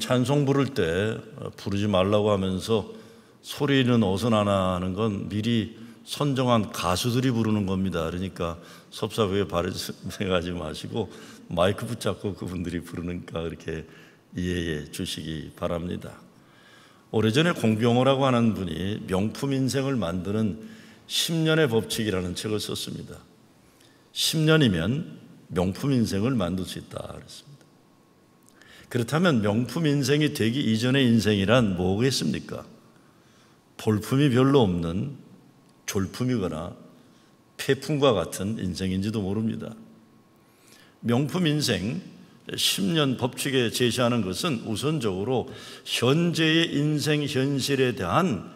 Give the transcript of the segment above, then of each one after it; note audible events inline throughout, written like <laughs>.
찬송 부를 때 어, 부르지 말라고 하면서 소리는 어디서 나나 하는 건 미리 선정한 가수들이 부르는 겁니다. 그러니까 바르 생각하지 마시고 마이크 붙잡고 그분들이 부르니까 그렇게 이해해 주시기 바랍니다. 오래전에 공병호라고 하는 분이 명품 인생을 만드는 10년의 법칙이라는 책을 썼습니다. 10년이면 명품 인생을 만들 수 있다 그랬습니다. 그렇다면 명품 인생이 되기 이전의 인생이란 뭐겠습니까? 볼품이 별로 없는 졸품이거나 폐품과 같은 인생인지도 모릅니다. 명품 인생 10년 법칙에 제시하는 것은 우선적으로 현재의 인생 현실에 대한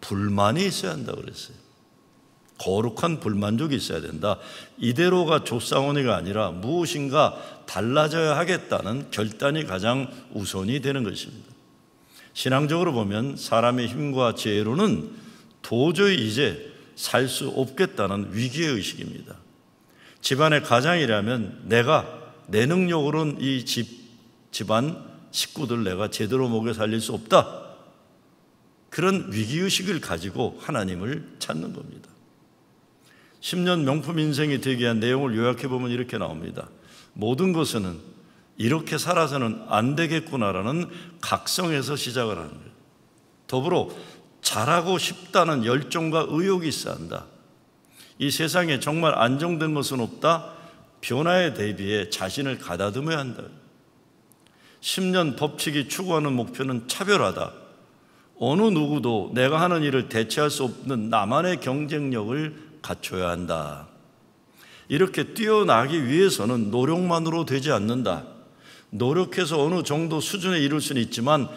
불만이 있어야 한다고 그랬어요. 거룩한 불만족이 있어야 된다. 이대로가 조상원이가 아니라 무엇인가 달라져야 하겠다는 결단이 가장 우선이 되는 것입니다. 신앙적으로 보면 사람의 힘과 지혜로는 도저히 이제 살 수 없겠다는 위기의 의식입니다. 집안의 가장이라면 내가 내 능력으로는 이 집, 집안 식구들 내가 제대로 먹여 살릴 수 없다. 그런 위기의식을 가지고 하나님을 찾는 겁니다. 10년 명품 인생이 되기 위한 내용을 요약해 보면 이렇게 나옵니다. 모든 것은 이렇게 살아서는 안 되겠구나라는 각성에서 시작을 하는 거예요. 더불어 잘하고 싶다는 열정과 의욕이 있어야 한다. 이 세상에 정말 안정된 것은 없다. 변화에 대비해 자신을 가다듬어야 한다. 10년 법칙이 추구하는 목표는 차별하다. 어느 누구도 내가 하는 일을 대체할 수 없는 나만의 경쟁력을 갖춰야 한다. 이렇게 뛰어나기 위해서는 노력만으로 되지 않는다. 노력해서 어느 정도 수준에 이룰 수는 있지만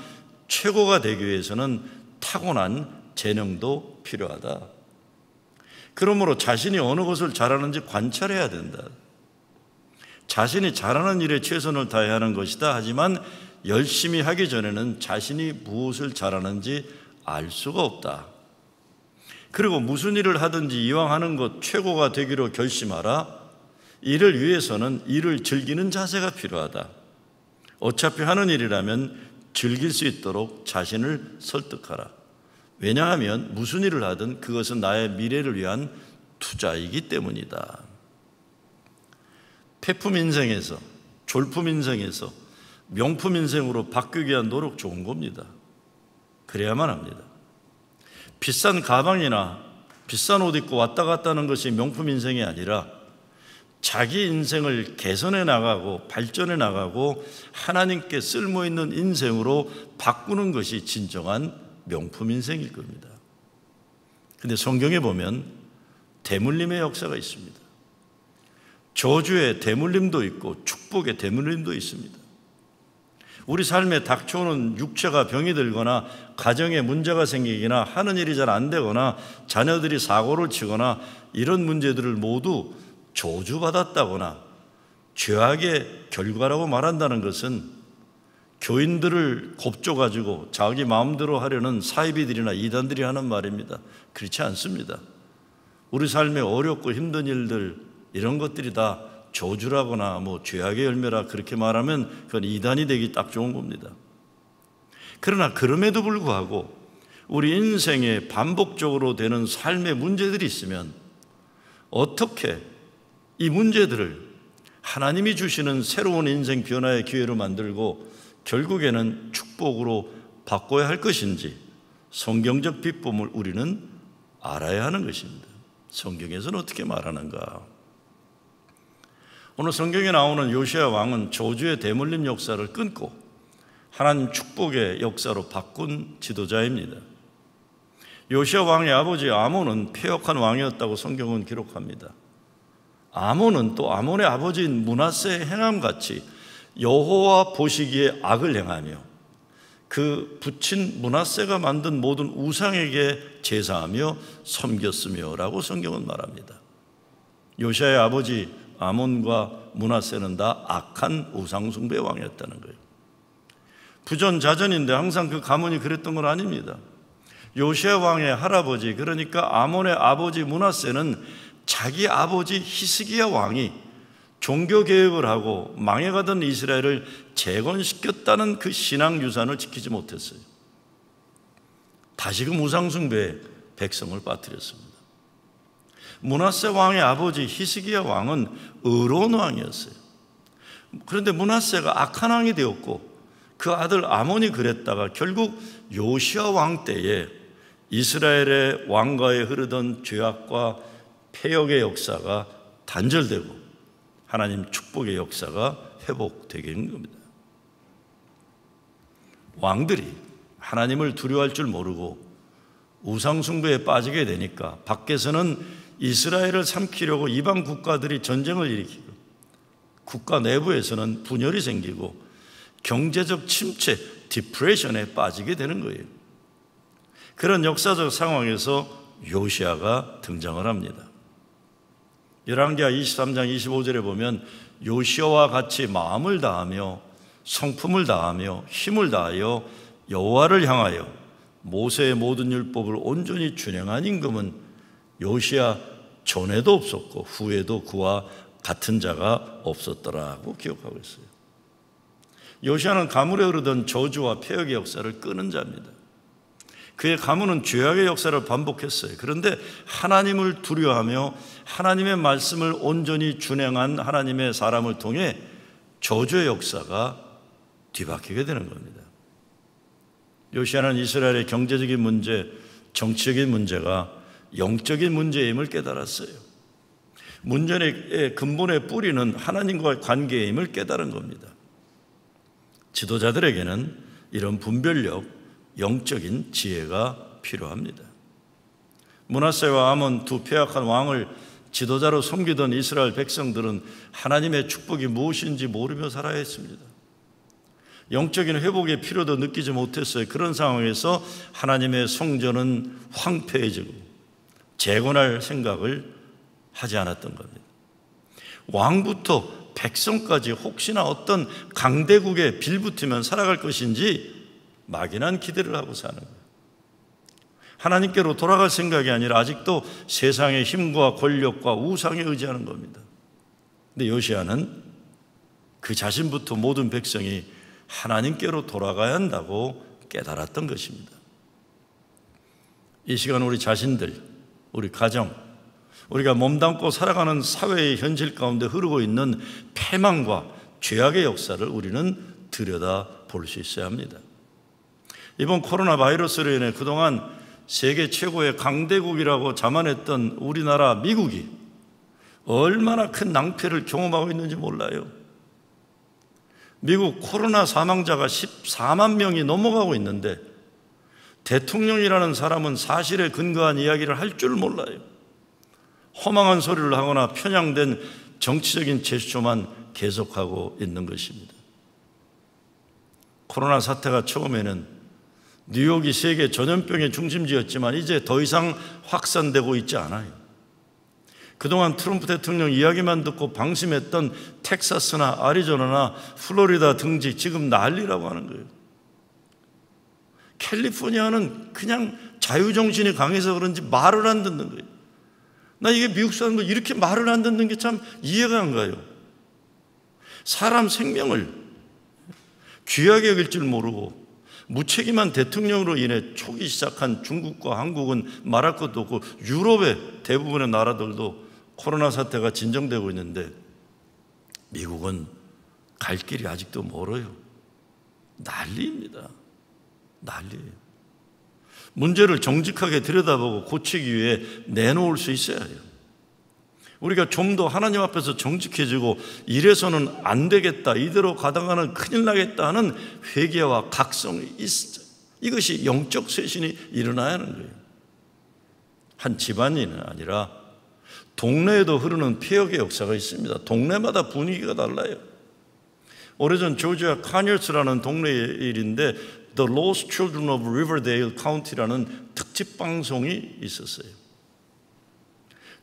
최고가 되기 위해서는 타고난 재능도 필요하다. 그러므로 자신이 어느 것을 잘하는지 관찰해야 된다. 자신이 잘하는 일에 최선을 다해야 하는 것이다. 하지만 열심히 하기 전에는 자신이 무엇을 잘하는지 알 수가 없다. 그리고 무슨 일을 하든지 이왕 하는 것 최고가 되기로 결심하라. 이를 위해서는 일을 즐기는 자세가 필요하다. 어차피 하는 일이라면 즐길 수 있도록 자신을 설득하라. 왜냐하면 무슨 일을 하든 그것은 나의 미래를 위한 투자이기 때문이다. 폐품 인생에서, 졸품 인생에서 명품 인생으로 바뀌기 위한 노력 좋은 겁니다. 그래야만 합니다. 비싼 가방이나 비싼 옷 입고 왔다 갔다 하는 것이 명품 인생이 아니라 자기 인생을 개선해 나가고 발전해 나가고 하나님께 쓸모 있는 인생으로 바꾸는 것이 진정한 명품 인생일 겁니다. 근데 성경에 보면 대물림의 역사가 있습니다. 저주의 대물림도 있고 축복의 대물림도 있습니다. 우리 삶에 닥쳐오는 육체가 병이 들거나 가정에 문제가 생기거나 하는 일이 잘 안 되거나 자녀들이 사고를 치거나 이런 문제들을 모두 저주받았다거나 죄악의 결과라고 말한다는 것은 교인들을 곱줘가지고 자기 마음대로 하려는 사이비들이나 이단들이 하는 말입니다. 그렇지 않습니다. 우리 삶에 어렵고 힘든 일들 이런 것들이 다 저주라거나 뭐 죄악의 열매라 그렇게 말하면 그건 이단이 되기 딱 좋은 겁니다. 그러나 그럼에도 불구하고 우리 인생에 반복적으로 되는 삶의 문제들이 있으면 어떻게 이 문제들을 하나님이 주시는 새로운 인생 변화의 기회로 만들고 결국에는 축복으로 바꿔야 할 것인지 성경적 비법을 우리는 알아야 하는 것입니다. 성경에서는 어떻게 말하는가? 오늘 성경에 나오는 요시아 왕은 저주의 대물림 역사를 끊고 하나님 축복의 역사로 바꾼 지도자입니다. 요시아 왕의 아버지 아몬은 폐역한 왕이었다고 성경은 기록합니다. 아몬은 또 아몬의 아버지인 문하세의 행함같이 여호와 보시기에 악을 행하며 그 붙인 문하세가 만든 모든 우상에게 제사하며 섬겼으며라고 성경은 말합니다. 요시아의 아버지 아몬과 문하세는 다 악한 우상숭배 왕이었다는 거예요. 부전자전인데 항상 그 가문이 그랬던 건 아닙니다. 요시아 왕의 할아버지 그러니까 아몬의 아버지 문하세는 자기 아버지 히스기야 왕이 종교 개혁을 하고 망해가던 이스라엘을 재건시켰다는 그 신앙 유산을 지키지 못했어요. 다시금 우상숭배에 백성을 빠뜨렸습니다. 문하세 왕의 아버지 히스기야 왕은 의로운 왕이었어요. 그런데 문하세가 악한 왕이 되었고 그 아들 아몬이 그랬다가 결국 요시아 왕 때에 이스라엘의 왕가에 흐르던 죄악과 폐역의 역사가 단절되고 하나님 축복의 역사가 회복되게 된 겁니다. 왕들이 하나님을 두려워할 줄 모르고 우상숭배에 빠지게 되니까 밖에서는 이스라엘을 삼키려고 이방 국가들이 전쟁을 일으키고 국가 내부에서는 분열이 생기고 경제적 침체, 디프레션에 빠지게 되는 거예요. 그런 역사적 상황에서 요시아가 등장을 합니다. 열왕기하 23장 25절에 보면 요시아와 같이 마음을 다하며 성품을 다하며 힘을 다하여 여호와를 향하여 모세의 모든 율법을 온전히 준행한 임금은 요시아 전에도 없었고 후에도 그와 같은 자가 없었더라고 기억하고 있어요. 요시아는 가물에 흐르던 저주와 폐역의 역사를 끄는 자입니다. 그의 가문은 죄악의 역사를 반복했어요. 그런데 하나님을 두려워하며 하나님의 말씀을 온전히 준행한 하나님의 사람을 통해 저주의 역사가 뒤바뀌게 되는 겁니다. 요시아는 이스라엘의 경제적인 문제, 정치적인 문제가 영적인 문제임을 깨달았어요. 문제의 근본의 뿌리는 하나님과의 관계임을 깨달은 겁니다. 지도자들에게는 이런 분별력, 영적인 지혜가 필요합니다. 문하세와 아몬 두 폐악한 왕을 지도자로 섬기던 이스라엘 백성들은 하나님의 축복이 무엇인지 모르며 살아야 했습니다. 영적인 회복의 필요도 느끼지 못했어요. 그런 상황에서 하나님의 성전은 황폐해지고 재건할 생각을 하지 않았던 겁니다. 왕부터 백성까지 혹시나 어떤 강대국에 빌붙으면 살아갈 것인지 막연한 기대를 하고 사는 거예요. 하나님께로 돌아갈 생각이 아니라 아직도 세상의 힘과 권력과 우상에 의지하는 겁니다. 근데 요시아는 그 자신부터 모든 백성이 하나님께로 돌아가야 한다고 깨달았던 것입니다. 이 시간 우리 자신들, 우리 가정, 우리가 몸담고 살아가는 사회의 현실 가운데 흐르고 있는 패망과 죄악의 역사를 우리는 들여다 볼 수 있어야 합니다. 이번 코로나 바이러스로 인해 그동안 세계 최고의 강대국이라고 자만했던 우리나라 미국이 얼마나 큰 낭패를 경험하고 있는지 몰라요. 미국 코로나 사망자가 14만 명이 넘어가고 있는데 대통령이라는 사람은 사실에 근거한 이야기를 할 줄 몰라요. 허망한 소리를 하거나 편향된 정치적인 제스처만 계속하고 있는 것입니다. 코로나 사태가 처음에는 뉴욕이 세계 전염병의 중심지였지만 이제 더 이상 확산되고 있지 않아요. 그동안 트럼프 대통령 이야기만 듣고 방심했던 텍사스나 아리조나나 플로리다 등지 지금 난리라고 하는 거예요. 캘리포니아는 그냥 자유정신이 강해서 그런지 말을 안 듣는 거예요. 나 이게 미국 사람들 이렇게 말을 안 듣는 게 참 이해가 안 가요. 사람 생명을 귀하게 여길 줄 모르고 무책임한 대통령으로 인해 초기 시작한 중국과 한국은 말할 것도 없고 유럽의 대부분의 나라들도 코로나 사태가 진정되고 있는데 미국은 갈 길이 아직도 멀어요. 난리입니다. 난리예요. 문제를 정직하게 들여다보고 고치기 위해 내놓을 수 있어야 해요. 우리가 좀 더 하나님 앞에서 정직해지고 이래서는 안 되겠다, 이대로 가다가는 큰일 나겠다 는 회개와 각성이 있어. 이것이 영적 쇄신이 일어나야 하는 거예요. 한 집안이 아니라 동네에도 흐르는 폐역의 역사가 있습니다. 동네마다 분위기가 달라요. 오래전 조지아 카니어스라는 동네 일인데 The Lost Children of Riverdale County라는 특집 방송이 있었어요.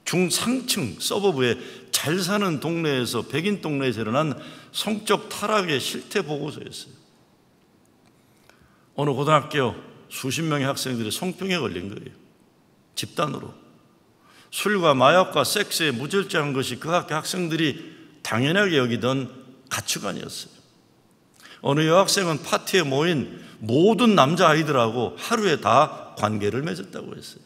중상층 서버브에 잘 사는 동네에서 백인 동네에서 일어난 성적 타락의 실태 보고서였어요. 어느 고등학교 수십 명의 학생들이 성병에 걸린 거예요. 집단으로. 술과 마약과 섹스에 무절제한 것이 그 학교 학생들이 당연하게 여기던 가치관이었어요. 어느 여학생은 파티에 모인 모든 남자아이들하고 하루에 다 관계를 맺었다고 했어요.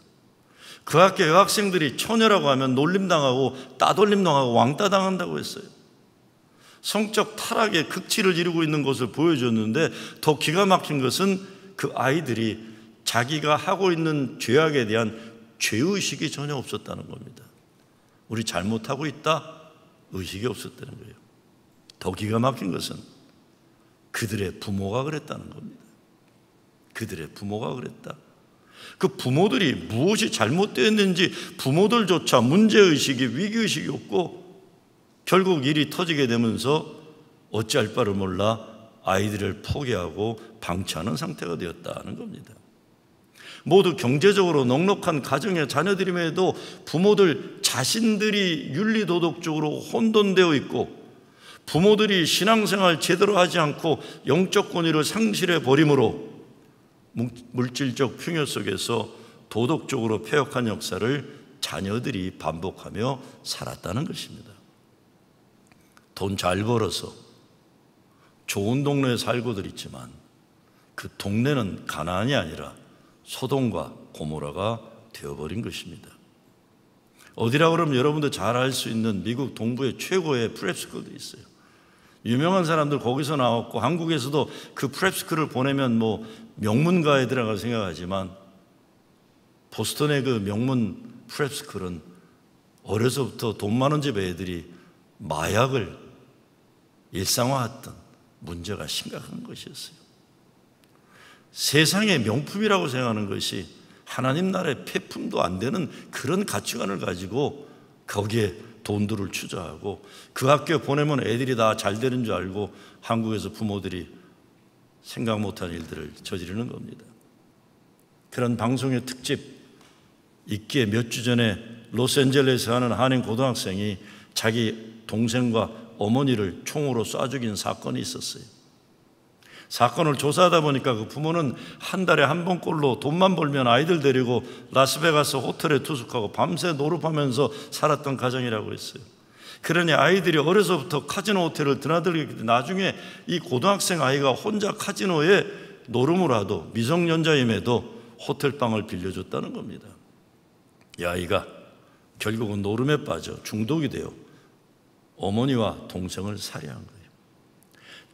그 학교 여학생들이 처녀라고 하면 놀림당하고 따돌림당하고 왕따당한다고 했어요. 성적 타락의 극치를 이루고 있는 것을 보여줬는데 더 기가 막힌 것은 그 아이들이 자기가 하고 있는 죄악에 대한 죄의식이 전혀 없었다는 겁니다. 우리 잘못하고 있다? 의식이 없었다는 거예요. 더 기가 막힌 것은 그들의 부모가 그랬다는 겁니다. 그들의 부모가 그랬다. 그 부모들이 무엇이 잘못되었는지 부모들조차 문제의식이 위기의식이 없고 결국 일이 터지게 되면서 어찌할 바를 몰라 아이들을 포기하고 방치하는 상태가 되었다는 겁니다. 모두 경제적으로 넉넉한 가정의 자녀들임에도 부모들 자신들이 윤리도덕적으로 혼돈되어 있고 부모들이 신앙생활 제대로 하지 않고 영적 권위를 상실해 버림으로 물질적 풍요 속에서 도덕적으로 폐역한 역사를 자녀들이 반복하며 살았다는 것입니다. 돈 잘 벌어서 좋은 동네에 살고들 있지만 그 동네는 가난이 아니라 소돔과 고모라가 되어버린 것입니다. 어디라 그러면 여러분도 잘 알 수 있는 미국 동부의 최고의 프랩스쿨도 있어요. 유명한 사람들 거기서 나왔고 한국에서도 그 프랩스쿨을 보내면 뭐 명문가에 들어가 생각하지만 보스턴의 그 명문 프랩스쿨은 어려서부터 돈 많은 집 애들이 마약을 일상화했던 문제가 심각한 것이었어요. 세상의 명품이라고 생각하는 것이 하나님 나라의 폐품도 안 되는 그런 가치관을 가지고 거기에 돈들을 투자하고 그 학교 보내면 애들이 다 잘 되는 줄 알고 한국에서 부모들이 생각 못한 일들을 저지르는 겁니다. 그런 방송의 특집 있기에 몇 주 전에 로스앤젤레스 하는 한인 고등학생이 자기 동생과 어머니를 총으로 쏴 죽인 사건이 있었어요. 사건을 조사하다 보니까 그 부모는 한 달에 한 번꼴로 돈만 벌면 아이들 데리고 라스베가스 호텔에 투숙하고 밤새 노름하면서 살았던 가정이라고 했어요. 그러니 아이들이 어려서부터 카지노 호텔을 드나들게 되 나중에 이 고등학생 아이가 혼자 카지노에 노름을 하도 미성년자임에도 호텔방을 빌려줬다는 겁니다. 이 아이가 결국은 노름에 빠져 중독이 되어 어머니와 동생을 살해한 거예요.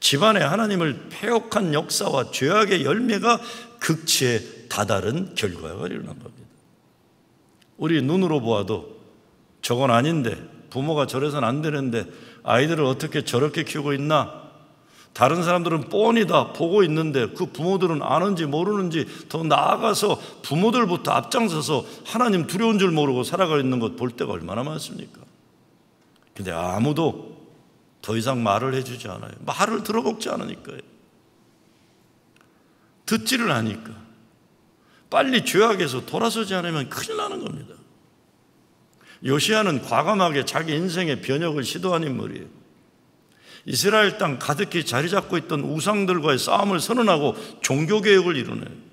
집안에 하나님을 폐역한 역사와 죄악의 열매가 극치에 다다른 결과가 일어난 겁니다. 우리 눈으로 보아도 저건 아닌데 부모가 저래서는 안 되는데 아이들을 어떻게 저렇게 키우고 있나? 다른 사람들은 뻔히 다 보고 있는데 그 부모들은 아는지 모르는지 더 나아가서 부모들부터 앞장서서 하나님 두려운 줄 모르고 살아가 있는 것 볼 때가 얼마나 많습니까? 근데 아무도 더 이상 말을 해주지 않아요. 말을 들어먹지 않으니까요. 듣지를 않으니까. 빨리 죄악에서 돌아서지 않으면 큰일 나는 겁니다. 요시아는 과감하게 자기 인생의 변혁을 시도한 인물이에요. 이스라엘 땅 가득히 자리 잡고 있던 우상들과의 싸움을 선언하고 종교개혁을 이루네요.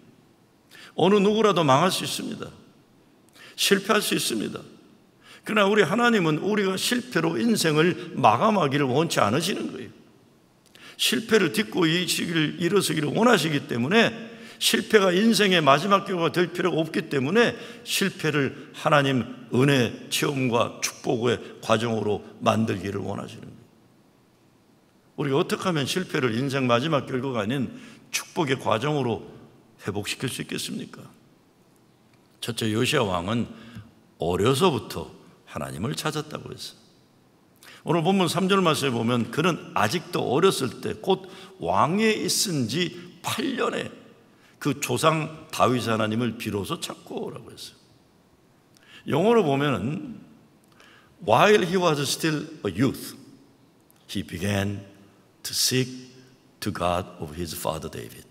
어느 누구라도 망할 수 있습니다. 실패할 수 있습니다. 그러나 우리 하나님은 우리가 실패로 인생을 마감하기를 원치 않으시는 거예요. 실패를 딛고 이 시기를 일어서기를 원하시기 때문에 실패가 인생의 마지막 교가 될 필요가 없기 때문에 실패를 하나님 은혜 체험과 축복의 과정으로 만들기를 원하시는 거예요. 우리가 어떻게 하면 실패를 인생 마지막 결과가 아닌 축복의 과정으로 회복시킬 수 있겠습니까? 첫째 요시아 왕은 어려서부터 하나님을 찾았다고 했어요. 오늘 본문 3절 말씀에 보면 그는 아직도 어렸을 때 곧 왕에 있은 지 8년에 그 조상 다윗 하나님을 비로소 찾고라고 했어요. 영어로 보면은 while he was still a youth he began to seek to God of his father David.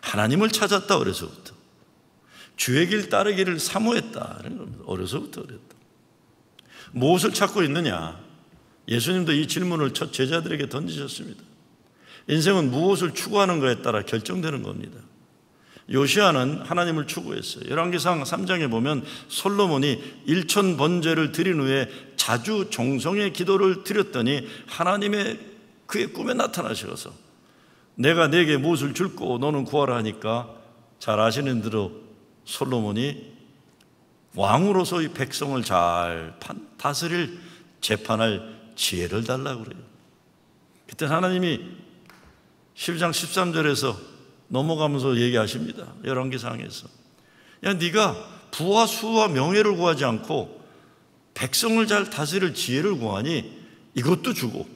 하나님을 찾았다 어려서부터. 주의 길 따르기를 사모했다는 겁니다. 어려서부터 그랬다. 무엇을 찾고 있느냐? 예수님도 이 질문을 첫 제자들에게 던지셨습니다. 인생은 무엇을 추구하는 것에 따라 결정되는 겁니다. 요시아는 하나님을 추구했어요. 열왕기상 3장에 보면 솔로몬이 일천 번제를 드린 후에 자주 정성의 기도를 드렸더니 하나님의 그의 꿈에 나타나셔서 내가 내게 무엇을 줄고 너는 구하라 하니까 잘 아시는 대로 솔로몬이 왕으로서 이 백성을 잘 다스릴 재판할 지혜를 달라고 그래요. 그때 하나님이 10장 13절에서 넘어가면서 얘기하십니다. 열왕기상에서. 야, 네가 부와 수와 명예를 구하지 않고 백성을 잘 다스릴 지혜를 구하니 이것도 주고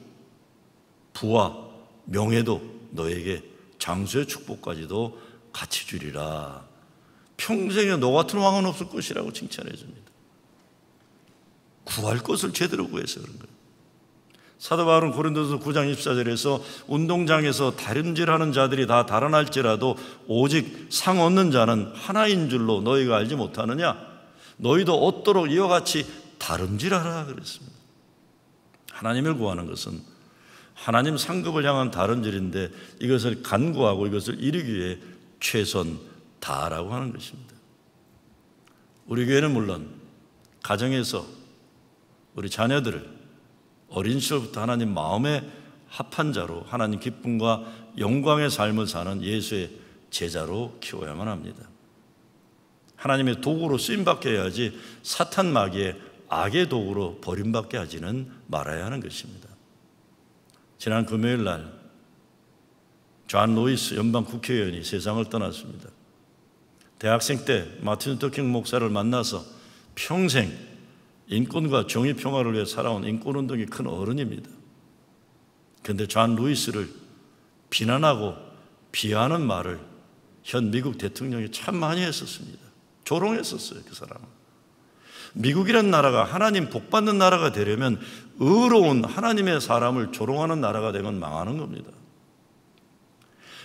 부와 명예도 너에게 장수의 축복까지도 같이 주리라. 평생에 너 같은 왕은 없을 것이라고 칭찬해 줍니다. 구할 것을 제대로 구해서 그런 거예요. 사도 바울은 고린도서 9장 24절에서 운동장에서 다름질하는 자들이 다 달아날지라도 오직 상 얻는 자는 하나인 줄로 너희가 알지 못하느냐? 너희도 얻도록 이와 같이 다름질하라 그랬습니다. 하나님을 구하는 것은 하나님 상급을 향한 다름질인데 이것을 간구하고 이것을 이루기 위해 최선 다라고 하는 것입니다. 우리 교회는 물론 가정에서 우리 자녀들을 어린 시절부터 하나님 마음에 합한 자로 하나님 기쁨과 영광의 삶을 사는 예수의 제자로 키워야만 합니다. 하나님의 도구로 쓰임받게 해야지 사탄 마귀의 악의 도구로 버림받게 하지는 말아야 하는 것입니다. 지난 금요일 날 존 루이스 연방 국회의원이 세상을 떠났습니다. 대학생 때 마틴 루터킹 목사를 만나서 평생 인권과 정의 평화를 위해 살아온 인권운동의 큰 어른입니다. 그런데 존 루이스를 비난하고 비하하는 말을 현 미국 대통령이 참 많이 했었습니다. 조롱했었어요, 그 사람은. 미국이란 나라가 하나님 복받는 나라가 되려면 의로운 하나님의 사람을 조롱하는 나라가 되면 망하는 겁니다.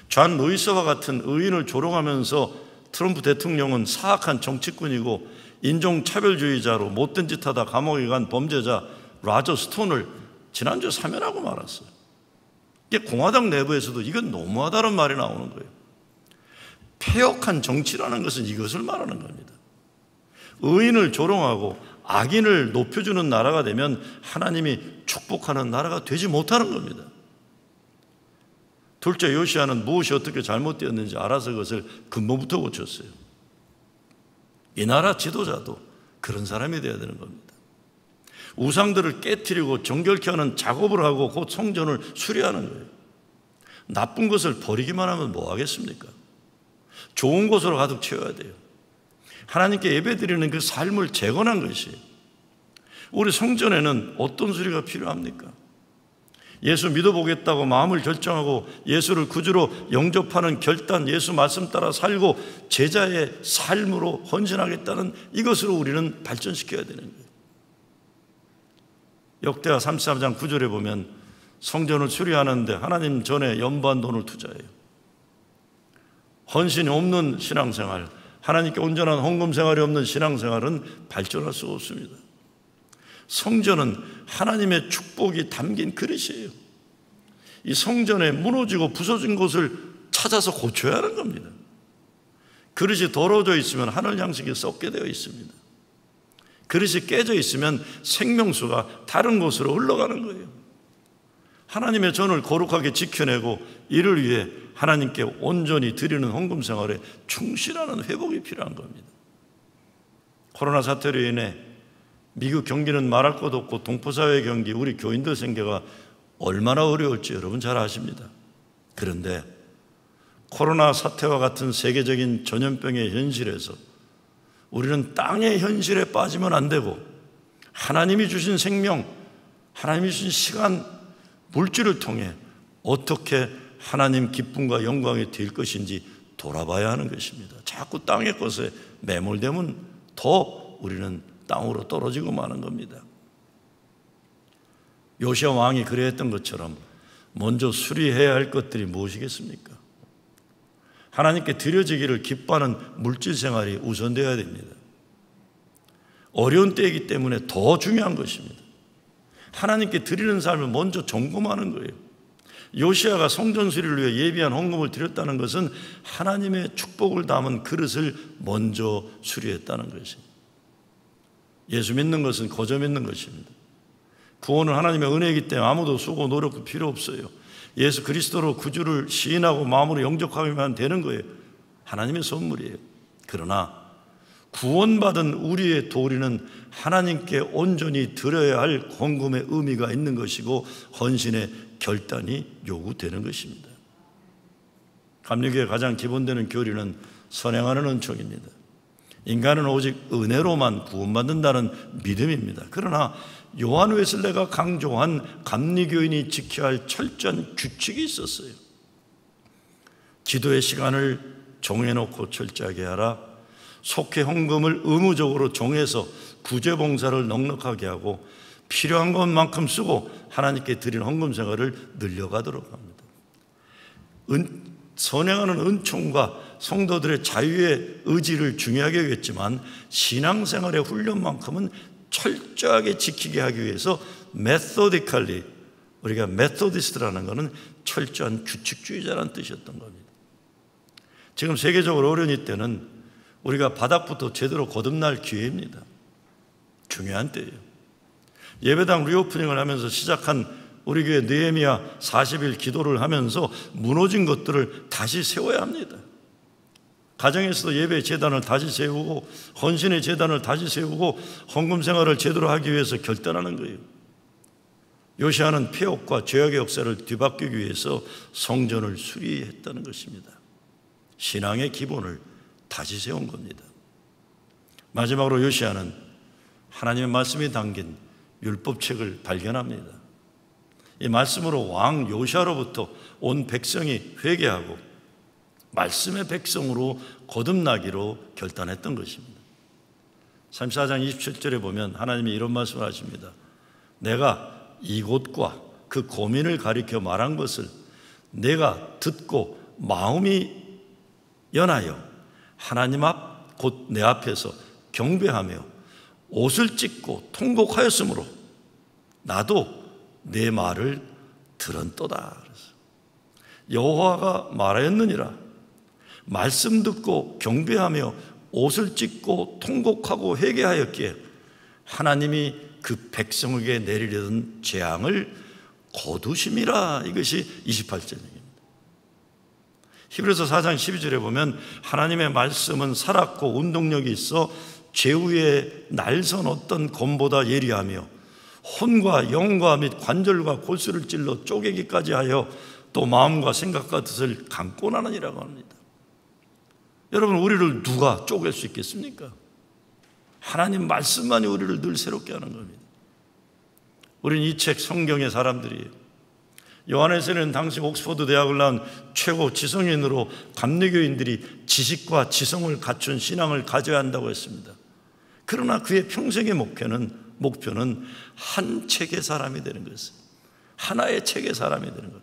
존 루이스와 같은 의인을 조롱하면서 트럼프 대통령은 사악한 정치꾼이고 인종차별주의자로 못된 짓 하다 감옥에 간 범죄자 라저 스톤을 지난주에 사면하고 말았어요. 이게 공화당 내부에서도 이건 너무하다는 말이 나오는 거예요. 폐역한 정치라는 것은 이것을 말하는 겁니다. 의인을 조롱하고 악인을 높여주는 나라가 되면 하나님이 축복하는 나라가 되지 못하는 겁니다. 둘째 요시아는 무엇이 어떻게 잘못되었는지 알아서 그것을 근본부터 고쳤어요. 이 나라 지도자도 그런 사람이 되어야 되는 겁니다. 우상들을 깨뜨리고 정결케 하는 작업을 하고 곧 성전을 수리하는 거예요. 나쁜 것을 버리기만 하면 뭐 하겠습니까? 좋은 것으로 가득 채워야 돼요. 하나님께 예배드리는 그 삶을 재건한 것이 우리 성전에는 어떤 수리가 필요합니까? 예수 믿어보겠다고 마음을 결정하고 예수를 구주로 영접하는 결단, 예수 말씀 따라 살고 제자의 삶으로 헌신하겠다는 이것으로 우리는 발전시켜야 되는 거예요. 역대하 33장 9절에 보면 성전을 수리하는데 하나님 전에 연반 돈을 투자해요. 헌신이 없는 신앙생활, 하나님께 온전한 헌금 생활이 없는 신앙생활은 발전할 수 없습니다. 성전은 하나님의 축복이 담긴 그릇이에요. 이 성전에 무너지고 부서진 곳을 찾아서 고쳐야 하는 겁니다. 그릇이 더러워져 있으면 하늘 양식이 썩게 되어 있습니다. 그릇이 깨져 있으면 생명수가 다른 곳으로 흘러가는 거예요. 하나님의 전을 거룩하게 지켜내고 이를 위해 하나님께 온전히 드리는 헌금 생활에 충실하는 회복이 필요한 겁니다. 코로나 사태로 인해 미국 경기는 말할 것 없고 동포사회 경기, 우리 교인들 생계가 얼마나 어려울지 여러분 잘 아십니다. 그런데 코로나 사태와 같은 세계적인 전염병의 현실에서 우리는 땅의 현실에 빠지면 안 되고 하나님이 주신 생명, 하나님이 주신 시간, 물질을 통해 어떻게 하나님 기쁨과 영광이 될 것인지 돌아봐야 하는 것입니다. 자꾸 땅의 것에 매몰되면 더 우리는 땅으로 떨어지고 마는 겁니다. 요시아 왕이 그래 했던 것처럼 먼저 수리해야 할 것들이 무엇이겠습니까? 하나님께 드려지기를 기뻐하는 물질 생활이 우선되어야 됩니다. 어려운 때이기 때문에 더 중요한 것입니다. 하나님께 드리는 삶을 먼저 점검하는 거예요. 요시아가 성전 수리를 위해 예비한 헌금을 드렸다는 것은 하나님의 축복을 담은 그릇을 먼저 수리했다는 것입니다. 예수 믿는 것은 거저 믿는 것입니다. 구원은 하나님의 은혜이기 때문에 아무도 수고 노력도 필요 없어요. 예수 그리스도로 구주를 시인하고 마음으로 영접하면 되는 거예요. 하나님의 선물이에요. 그러나 구원받은 우리의 도리는 하나님께 온전히 드려야 할 헌금의 의미가 있는 것이고 헌신의 결단이 요구되는 것입니다. 감리교의 가장 기본되는 교리는 선행하는 은총입니다. 인간은 오직 은혜로만 구원받는다는 믿음입니다. 그러나 요한 웨슬레가 강조한 감리교인이 지켜야 할 철저한 규칙이 있었어요. 기도의 시간을 정해놓고 철저하게 하라. 속회 헌금을 의무적으로 정해서 구제 봉사를 넉넉하게 하고 필요한 것만큼 쓰고 하나님께 드린 헌금 생활을 늘려가도록 합니다. 은, 선행하는 은총과 성도들의 자유의 의지를 중요하게 여겼지만 신앙생활의 훈련만큼은 철저하게 지키게 하기 위해서 methodically 우리가 Methodist라는 것은 철저한 규칙주의자라는 뜻이었던 겁니다. 지금 세계적으로 어려운 때는 우리가 바닥부터 제대로 거듭날 기회입니다. 중요한 때예요. 예배당 리오프닝을 하면서 시작한 우리 교회 느헤미야 40일 기도를 하면서 무너진 것들을 다시 세워야 합니다. 가정에서도 예배 재단을 다시 세우고 헌신의 재단을 다시 세우고 헌금 생활을 제대로 하기 위해서 결단하는 거예요. 요시아는 폐역과 죄악의 역사를 뒤바뀌기 위해서 성전을 수리했다는 것입니다. 신앙의 기본을 다시 세운 겁니다. 마지막으로 요시아는 하나님의 말씀이 담긴 율법책을 발견합니다. 이 말씀으로 왕 요시아로부터 온 백성이 회개하고 말씀의 백성으로 거듭나기로 결단했던 것입니다. 34장 27절에 보면 하나님이 이런 말씀을 하십니다. 내가 이곳과 그 고민을 가리켜 말한 것을 내가 듣고 마음이 연하여 하나님 앞 곧 내 앞에서 경배하며 옷을 찢고 통곡하였으므로 나도 내 말을 들은또다. 여호와가 말하였느니라 말씀 듣고 경배하며 옷을 찢고 통곡하고 회개하였기에 하나님이 그 백성에게 내리려던 재앙을 거두심이라 이것이 28절입니다. 히브리서 4장 12절에 보면 하나님의 말씀은 살았고 운동력이 있어 제후에 날선 어떤 검보다 예리하며 혼과 영과 및 관절과 골수를 찔러 쪼개기까지 하여 또 마음과 생각과 뜻을 감고 나느니라고 합니다. 여러분, 우리를 누가 쪼갤 수 있겠습니까? 하나님 말씀만이 우리를 늘 새롭게 하는 겁니다. 우리는 이책 성경의 사람들이에요. 요한에서는 당시 옥스퍼드 대학을 나온 최고 지성인으로 감리교인들이 지식과 지성을 갖춘 신앙을 가져야 한다고 했습니다. 그러나 그의 평생의 목표는 목표는 한 책의 사람이 되는 것이에요. 하나의 책의 사람이 되는 것.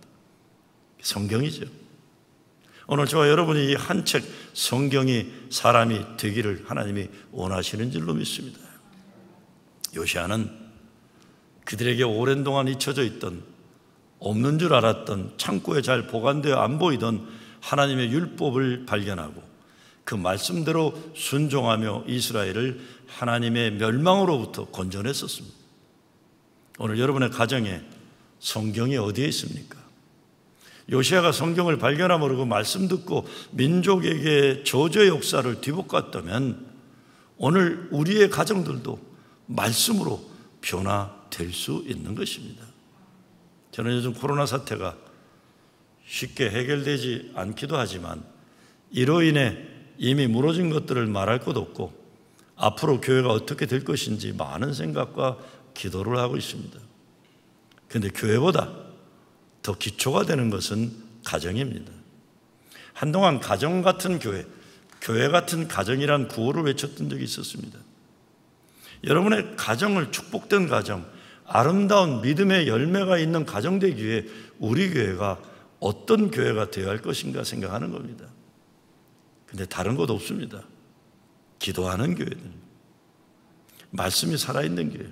성경이죠. 오늘 저와 여러분이 이 한 책 성경이 사람이 되기를 하나님이 원하시는 줄로 믿습니다. 요시아는 그들에게 오랜 동안 잊혀져 있던 없는 줄 알았던 창고에 잘 보관되어 안 보이던 하나님의 율법을 발견하고 그 말씀대로 순종하며 이스라엘을 하나님의 멸망으로부터 건져냈었습니다. 오늘 여러분의 가정에 성경이 어디에 있습니까? 요시아가 성경을 발견함으로 그 말씀 듣고 민족에게 저주의 역사를 뒤볶았다면 오늘 우리의 가정들도 말씀으로 변화될 수 있는 것입니다. 저는 요즘 코로나 사태가 쉽게 해결되지 않기도 하지만 이로 인해 이미 무너진 것들을 말할 것 없고 앞으로 교회가 어떻게 될 것인지 많은 생각과 기도를 하고 있습니다. 그런데 교회보다 더 기초가 되는 것은 가정입니다. 한동안 가정 같은 교회, 교회 같은 가정이란 구호를 외쳤던 적이 있었습니다. 여러분의 가정을 축복된 가정, 아름다운 믿음의 열매가 있는 가정 되기에 우리 교회가 어떤 교회가 되어야 할 것인가 생각하는 겁니다. 근데 다른 것 없습니다. 기도하는 교회들. 말씀이 살아있는 교회.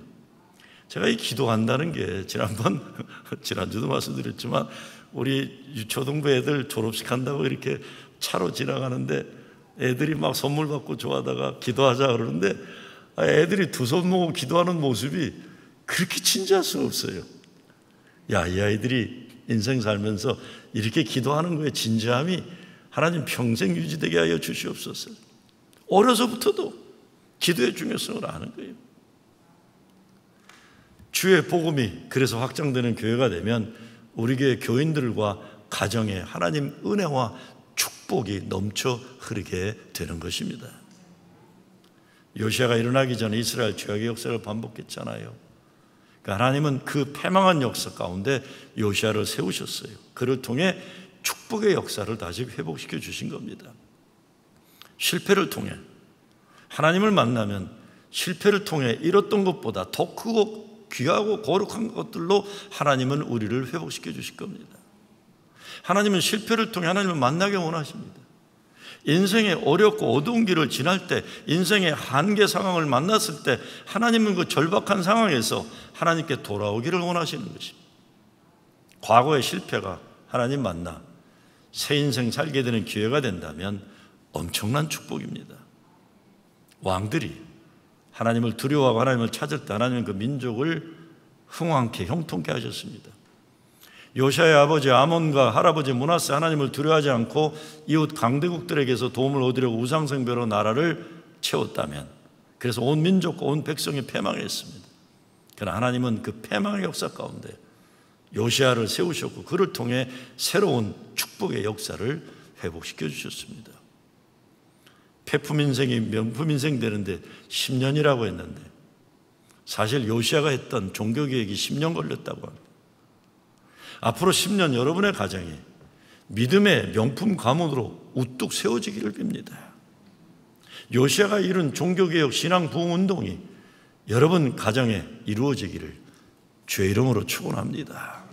제가 이 기도한다는 게 지난번 <laughs> 지난주도 말씀드렸지만 우리 유초등부 애들 졸업식 한다고 이렇게 차로 지나가는데 애들이 막 선물 받고 좋아하다가 기도하자 그러는데 아, 애들이 두 손 모으고 기도하는 모습이 그렇게 친절할 수 없어요. 야, 이 아이들이 인생 살면서 이렇게 기도하는 거에 진지함이 하나님 평생 유지되게 하여 주시옵소서. 어려서부터도 기도의 중요성을 아는 거예요. 주의 복음이 그래서 확장되는 교회가 되면 우리 교회 교인들과 가정에 하나님 은혜와 축복이 넘쳐 흐르게 되는 것입니다. 요시아가 일어나기 전에 이스라엘 죄악의 역사를 반복했잖아요. 그러니까 하나님은 그 패망한 역사 가운데 요시아를 세우셨어요. 그를 통해 축복의 역사를 다시 회복시켜 주신 겁니다. 실패를 통해 하나님을 만나면 실패를 통해 잃었던 것보다 더 크고 귀하고 거룩한 것들로 하나님은 우리를 회복시켜 주실 겁니다. 하나님은 실패를 통해 하나님을 만나게 원하십니다. 인생의 어렵고 어두운 길을 지날 때, 인생의 한계 상황을 만났을 때, 하나님은 그 절박한 상황에서 하나님께 돌아오기를 원하시는 것입니다. 과거의 실패가 하나님 만나 새 인생 살게 되는 기회가 된다면 엄청난 축복입니다. 왕들이 하나님을 두려워하고 하나님을 찾을 때 하나님은 그 민족을 흥왕케 형통케 하셨습니다. 요샤의 아버지 아몬과 할아버지 문하세 하나님을 두려워하지 않고 이웃 강대국들에게서 도움을 얻으려고 우상성배로 나라를 채웠다면 그래서 온 민족과 온 백성이 패망했습니다. 그러나 하나님은 그 패망의 역사 가운데 요시아를 세우셨고 그를 통해 새로운 축복의 역사를 회복시켜 주셨습니다. 폐품 인생이 명품 인생 되는데 10년이라고 했는데 사실 요시아가 했던 종교 개혁이 10년 걸렸다고 합니다. 앞으로 10년 여러분의 가정이 믿음의 명품 가문으로 우뚝 세워지기를 빕니다. 요시아가 이룬 종교개혁 신앙 부흥 운동이 여러분 가정에 이루어지기를 주의 이름으로 축원합니다.